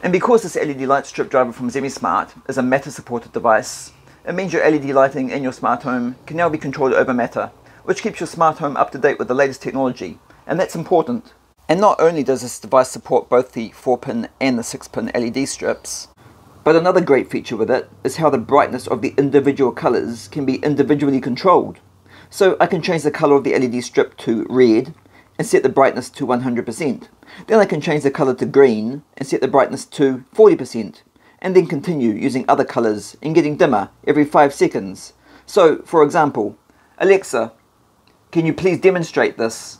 And because this LED light strip driver from ZemiSmart is a Matter supported device, it means your LED lighting in your smart home can now be controlled over Matter, which keeps your smart home up to date with the latest technology, and that's important. And not only does this device support both the 4-pin and the 6-pin LED strips, but another great feature with it is how the brightness of the individual colours can be individually controlled. So I can change the colour of the LED strip to red and set the brightness to 100%. Then I can change the colour to green and set the brightness to 40% and then continue using other colours and getting dimmer every 5 seconds. So, for example, Alexa, can you please demonstrate this?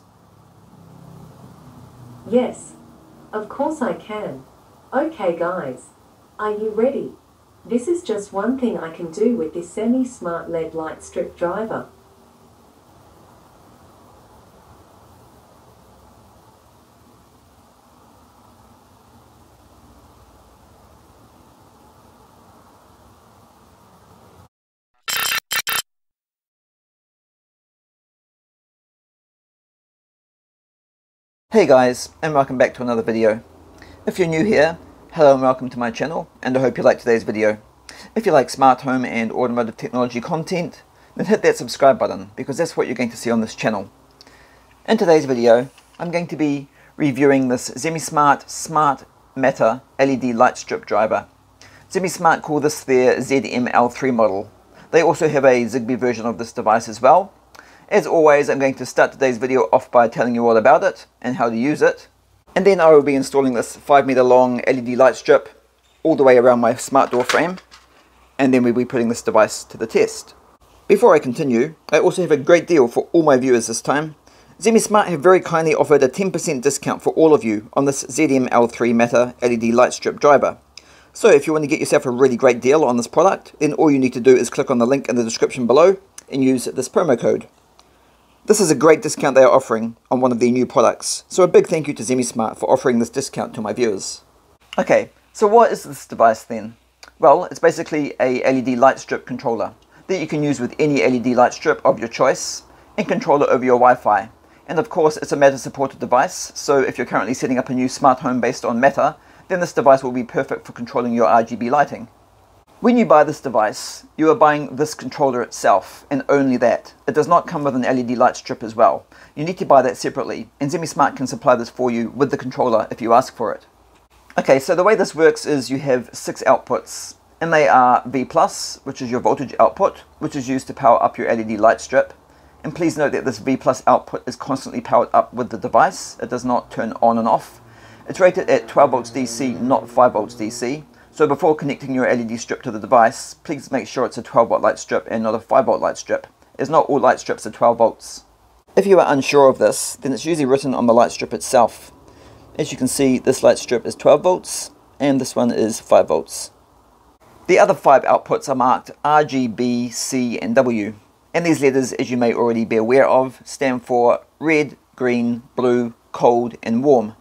Yes, of course I can. Okay guys, are you ready? This is just one thing I can do with this ZemiSmart LED light strip driver. Hey guys, and welcome back to another video. If you're new here, hello and welcome to my channel, and I hope you like today's video. If you like smart home and automotive technology content, then hit that subscribe button, because that's what you're going to see on this channel. In today's video, I'm going to be reviewing this ZemiSmart Smart Smart Matter LED light strip driver. ZemiSmart call this their ZML3 model. They also have a Zigbee version of this device as well, as always, I'm going to start today's video off by telling you all about it and how to use it. And then I will be installing this 5 meter long LED light strip all the way around my smart door frame. And then we'll be putting this device to the test. Before I continue, I also have a great deal for all my viewers this time. ZemiSmart have very kindly offered a 10% discount for all of you on this ZML3 Matter LED light strip driver. So if you want to get yourself a really great deal on this product, then all you need to do is click on the link in the description below and use this promo code. This is a great discount they are offering on one of their new products, so a big thank you to ZemiSmart for offering this discount to my viewers. Okay, so what is this device then? Well, it's basically a LED light strip controller that you can use with any LED light strip of your choice and control it over your Wi-Fi. And of course, it's a Matter supported device, so if you're currently setting up a new smart home based on Matter, then this device will be perfect for controlling your RGB lighting. When you buy this device, you are buying this controller itself, and only that. It does not come with an LED light strip as well. You need to buy that separately, and ZemiSmart can supply this for you with the controller if you ask for it. Okay, so the way this works is you have six outputs, and they are V+, which is your voltage output, which is used to power up your LED light strip. And please note that this V output is constantly powered up with the device. It does not turn on and off. It's rated at 12 volts DC, not 5 volts DC. So before connecting your LED strip to the device, please make sure it's a 12 volt light strip and not a 5 volt light strip, as not all light strips are 12 volts. If you are unsure of this, then it's usually written on the light strip itself. As you can see, this light strip is 12 volts, and this one is 5 volts. The other five outputs are marked R, G, B, C, and W. And these letters, as you may already be aware of, stand for red, green, blue, cold, and warm.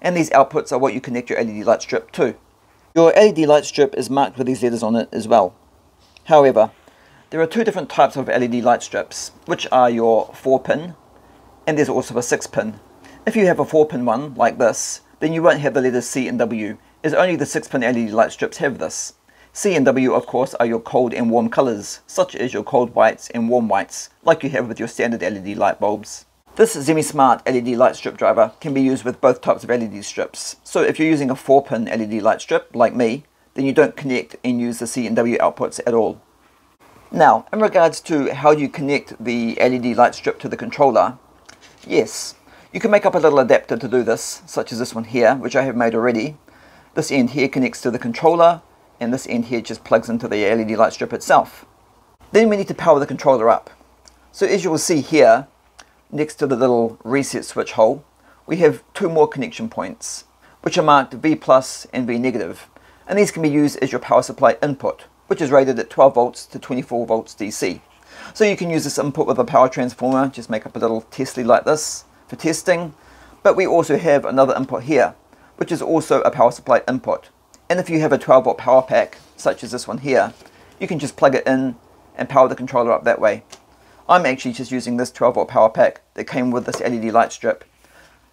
And these outputs are what you connect your LED light strip to. Your LED light strip is marked with these letters on it as well. However, there are two different types of LED light strips, which are your 4-pin, and there's also a 6-pin. If you have a 4-pin one, like this, then you won't have the letters C and W, as only the 6-pin LED light strips have this. C and W, of course, are your cold and warm colours, such as your cold whites and warm whites, like you have with your standard LED light bulbs. This ZemiSmart LED light strip driver can be used with both types of LED strips. So if you're using a 4-pin LED light strip, like me, then you don't connect and use the C and W outputs at all. Now, in regards to how you connect the LED light strip to the controller, yes, you can make up a little adapter to do this, such as this one here, which I have made already. This end here connects to the controller, and this end here just plugs into the LED light strip itself. Then we need to power the controller up. So as you will see here, next to the little reset switch hole, we have two more connection points, which are marked V plus and V negative, and these can be used as your power supply input, which is rated at 12 volts to 24 volts DC. So you can use this input with a power transformer, just make up a little Tesla like this for testing, but we also have another input here, which is also a power supply input. And if you have a 12 volt power pack, such as this one here, you can just plug it in and power the controller up that way. I'm actually just using this 12 volt power pack that came with this LED light strip.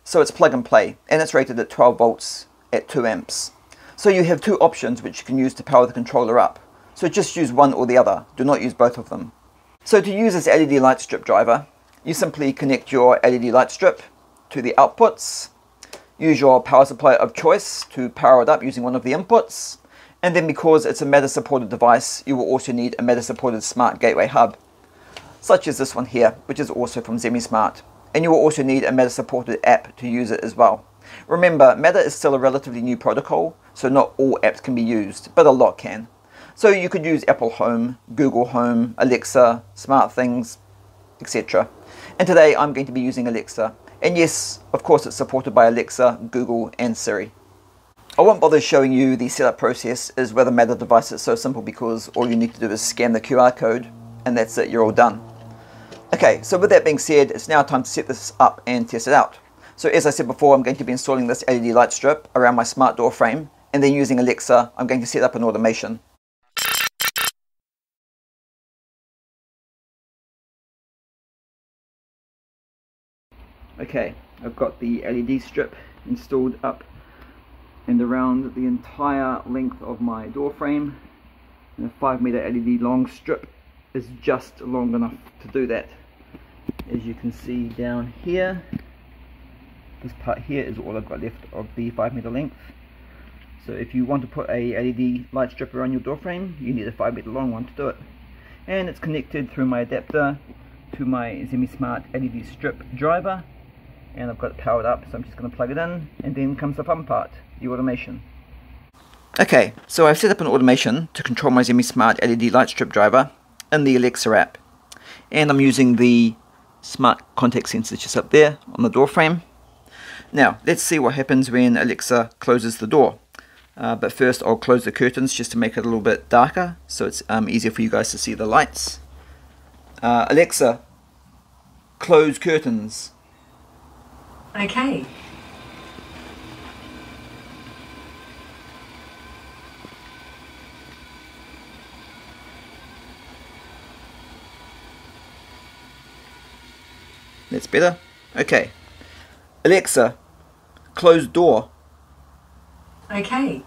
So it's plug and play and it's rated at 12 volts at 2 amps. So you have two options which you can use to power the controller up. So just use one or the other, do not use both of them. So to use this LED light strip driver, you simply connect your LED light strip to the outputs, use your power supply of choice to power it up using one of the inputs, and then because it's a Matter supported device, you will also need a Matter supported smart gateway hub, such as this one here, which is also from ZemiSmart. And you will also need a Matter supported app to use it as well. Remember, Matter is still a relatively new protocol, so not all apps can be used, but a lot can. So you could use Apple Home, Google Home, Alexa, SmartThings, etc. And today I'm going to be using Alexa. And yes, of course it's supported by Alexa, Google and Siri. I won't bother showing you the setup process as a Matter device it's so simple because all you need to do is scan the QR code and that's it, you're all done. Okay, so with that being said, it's now time to set this up and test it out. So as I said before, I'm going to be installing this LED light strip around my smart door frame and then using Alexa, I'm going to set up an automation. Okay, I've got the LED strip installed up and around the entire length of my door frame and a 5 meter LED long strip is just long enough to do that as you can see down here this part here is all I've got left of the 5 meter length. So if you want to put a LED light strip around your door frame you need a 5 meter long one to do it. And it's connected through my adapter to my ZemiSmart LED strip driver. And I've got it powered up so I'm just going to plug it in and then comes the fun part, the automation. Okay, so I've set up an automation to control my ZemiSmart LED light strip driver in the Alexa app. And I'm using the smart contact sensor just up there on the door frame. Now let's see what happens when Alexa closes the door. Uh, but first I'll close the curtains just to make it a little bit darker so it's um, easier for you guys to see the lights. Uh, Alexa, close curtains. Okay. That's better. Okay. Alexa, close door. Okay.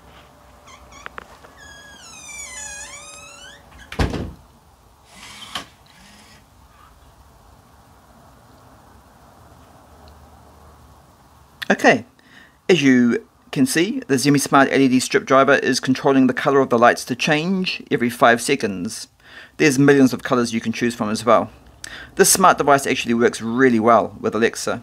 Okay, as you can see, the ZemiSmart LED strip driver is controlling the color of the lights to change every 5 seconds. There's millions of colors you can choose from as well. This smart device actually works really well with Alexa.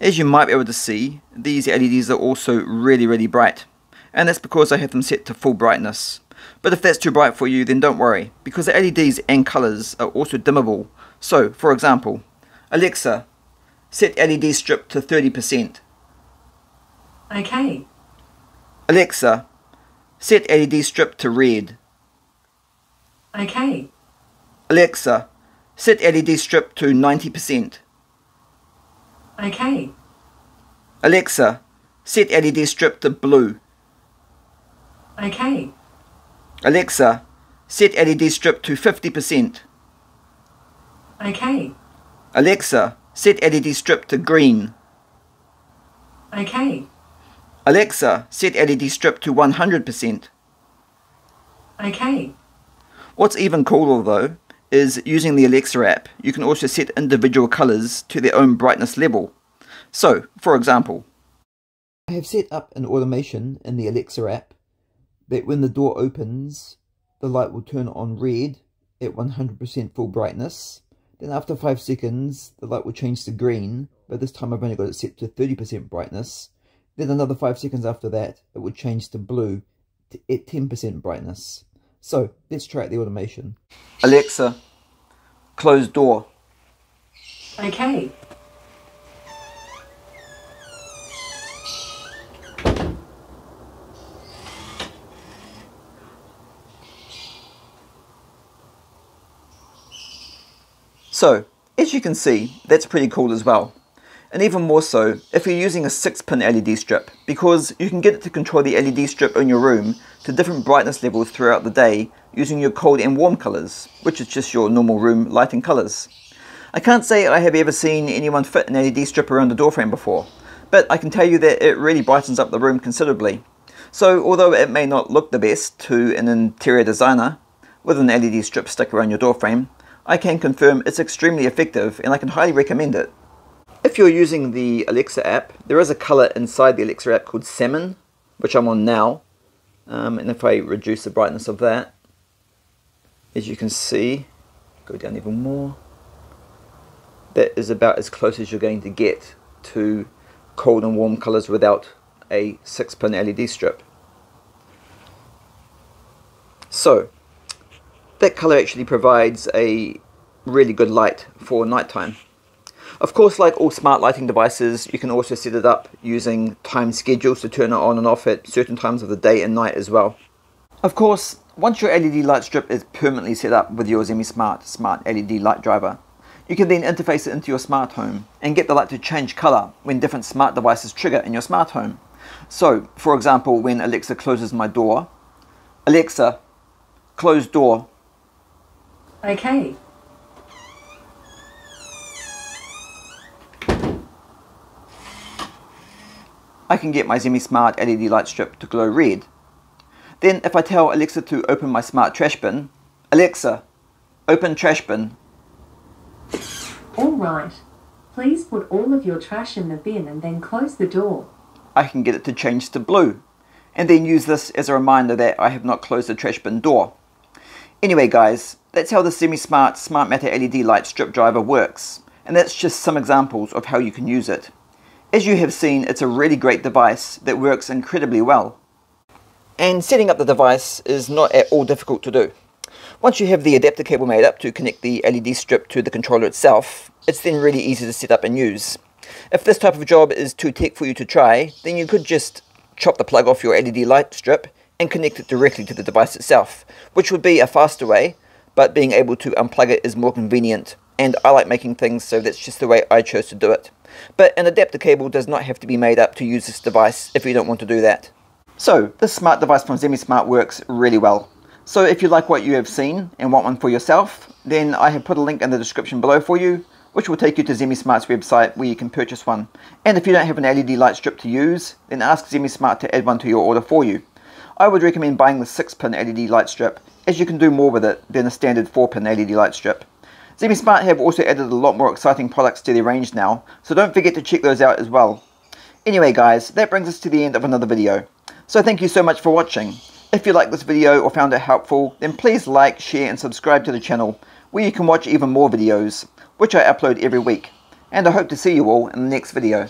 As you might be able to see, these LEDs are also really really bright. And that's because I have them set to full brightness. But if that's too bright for you, then don't worry, because the LEDs and colors are also dimmable. So, for example, Alexa, set LED strip to 30%. Okay. Alexa, set LED strip to red. Okay. Alexa, set LED strip to 90%. Okay. Alexa, set LED strip to blue. Okay. Alexa, set LED strip to 50%. Okay. Alexa, set LED strip to green. Okay. Alexa, set LED strip to 100%. Okay. What's even cooler though is using the Alexa app, you can also set individual colors to their own brightness level. So, for example, I have set up an automation in the Alexa app that when the door opens, the light will turn on red at 100% full brightness. Then after 5 seconds, the light will change to green, but this time I've only got it set to 30% brightness. Then another 5 seconds after that, it will change to blue at 10% brightness. So, let's try out the automation. Alexa, close door. Okay. So, as you can see, that's pretty cool as well and even more so if you're using a 6 pin LED strip because you can get it to control the LED strip in your room to different brightness levels throughout the day using your cold and warm colours, which is just your normal room lighting colours. I can't say I have ever seen anyone fit an LED strip around a doorframe before, but I can tell you that it really brightens up the room considerably. So although it may not look the best to an interior designer with an LED strip stuck around your doorframe, I can confirm it's extremely effective and I can highly recommend it. If you're using the Alexa app, there is a color inside the Alexa app called Salmon, which I'm on now. Um, and if I reduce the brightness of that, as you can see, go down even more, that is about as close as you're going to get to cold and warm colors without a 6 pin LED strip. So, that color actually provides a really good light for nighttime. Of course, like all smart lighting devices, you can also set it up using time schedules to turn it on and off at certain times of the day and night as well. Of course, once your LED light strip is permanently set up with your ZemiSmart Smart LED light driver, you can then interface it into your smart home and get the light to change color when different smart devices trigger in your smart home. So, for example, when Alexa closes my door, Alexa, close door. Okay. I can get my ZemiSmart LED light strip to glow red. Then if I tell Alexa to open my smart trash bin, Alexa, open trash bin. All right. Please put all of your trash in the bin and then close the door. I can get it to change to blue, and then use this as a reminder that I have not closed the trash bin door. Anyway guys, that's how the ZemiSmart Smart Matter LED light strip driver works, and that's just some examples of how you can use it. As you have seen, it's a really great device that works incredibly well. And setting up the device is not at all difficult to do. Once you have the adapter cable made up to connect the LED strip to the controller itself, it's then really easy to set up and use. If this type of job is too tech for you to try, then you could just chop the plug off your LED light strip and connect it directly to the device itself, which would be a faster way, but being able to unplug it is more convenient, and I like making things so that's just the way I chose to do it. But an adapter cable does not have to be made up to use this device if you don't want to do that. So, this smart device from ZemiSmart works really well. So if you like what you have seen and want one for yourself, then I have put a link in the description below for you, which will take you to ZemiSmart's website where you can purchase one. And if you don't have an LED light strip to use, then ask ZemiSmart to add one to your order for you. I would recommend buying the 6-pin LED light strip, as you can do more with it than a standard 4-pin LED light strip. ZemiSmart have also added a lot more exciting products to their range now, so don't forget to check those out as well. Anyway guys, that brings us to the end of another video. So thank you so much for watching. If you liked this video or found it helpful, then please like, share and subscribe to the channel, where you can watch even more videos, which I upload every week. And I hope to see you all in the next video.